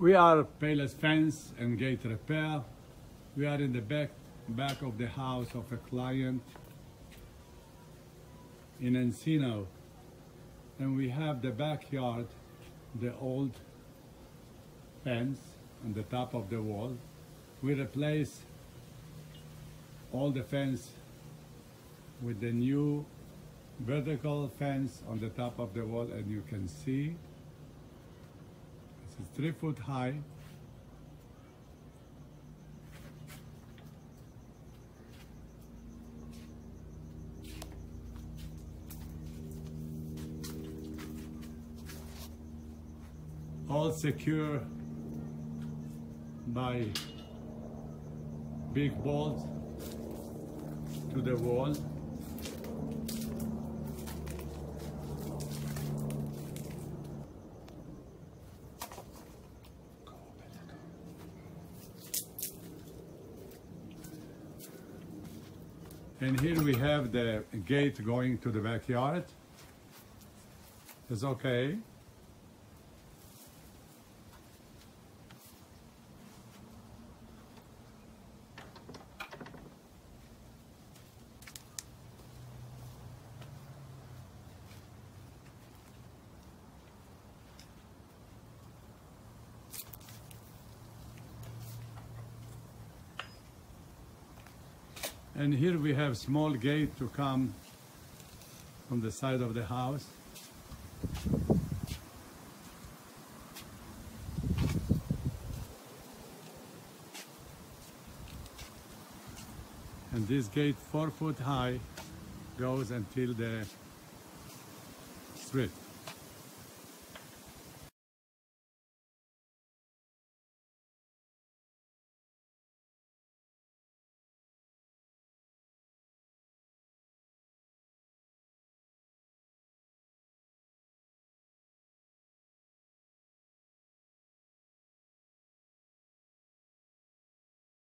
We are Payless Fence and Gate Repair. We are in the back, back of the house of a client in Encino. And we have the backyard, the old fence on the top of the wall. We replace all the fence with the new vertical fence on the top of the wall and you can see three foot high. All secure by big bolts to the wall. And here we have the gate going to the backyard. It's okay. And here we have small gate to come from the side of the house. And this gate, four foot high, goes until the street.